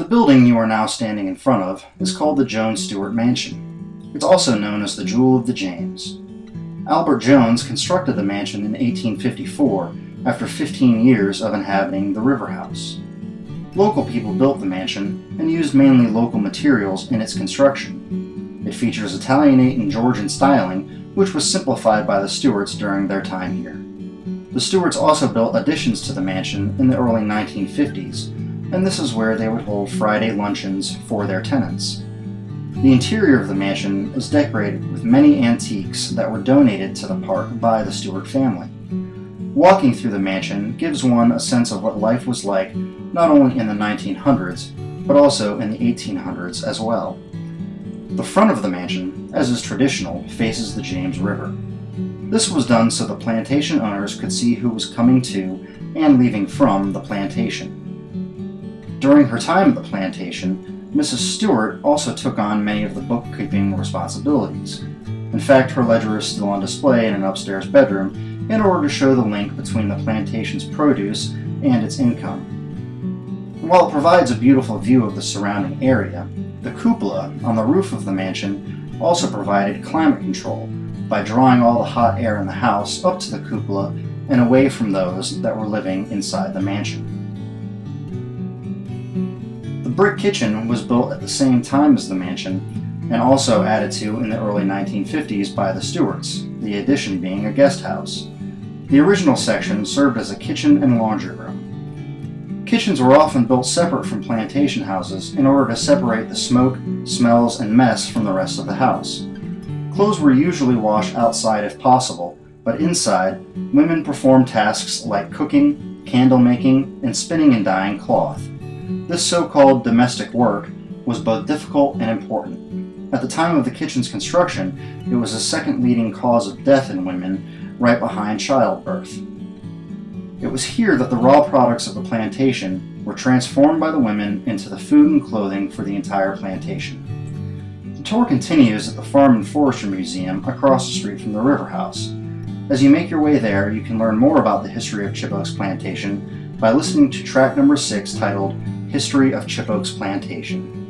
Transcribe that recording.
The building you are now standing in front of is called the Jones Stewart Mansion. It's also known as the Jewel of the James. Albert Jones constructed the mansion in 1854 after 15 years of inhabiting the River House. Local people built the mansion and used mainly local materials in its construction. It features Italianate and Georgian styling, which was simplified by the Stewarts during their time here. The Stewarts also built additions to the mansion in the early 1950s, and this is where they would hold Friday luncheons for their tenants. The interior of the mansion is decorated with many antiques that were donated to the park by the Stewart family. Walking through the mansion gives one a sense of what life was like not only in the 1900s, but also in the 1800s as well. The front of the mansion, as is traditional, faces the James River. This was done so the plantation owners could see who was coming to and leaving from the plantation. During her time at the plantation, Mrs. Stewart also took on many of the bookkeeping responsibilities. In fact, her ledger is still on display in an upstairs bedroom in order to show the link between the plantation's produce and its income. While it provides a beautiful view of the surrounding area, the cupola on the roof of the mansion also provided climate control by drawing all the hot air in the house up to the cupola and away from those that were living inside the mansion. Brick kitchen was built at the same time as the mansion and also added to in the early 1950s by the Stewarts, the addition being a guest house. The original section served as a kitchen and laundry room. Kitchens were often built separate from plantation houses in order to separate the smoke, smells, and mess from the rest of the house. Clothes were usually washed outside if possible, but inside, women performed tasks like cooking, candle making, and spinning and dyeing cloth. This so called domestic work was both difficult and important. At the time of the kitchen's construction, it was the second leading cause of death in women right behind childbirth. It was here that the raw products of the plantation were transformed by the women into the food and clothing for the entire plantation. The tour continues at the Farm and Forestry Museum across the street from the River House. As you make your way there, you can learn more about the history of Chippokes Plantation by listening to track number 6 titled History of Chippokes Plantation.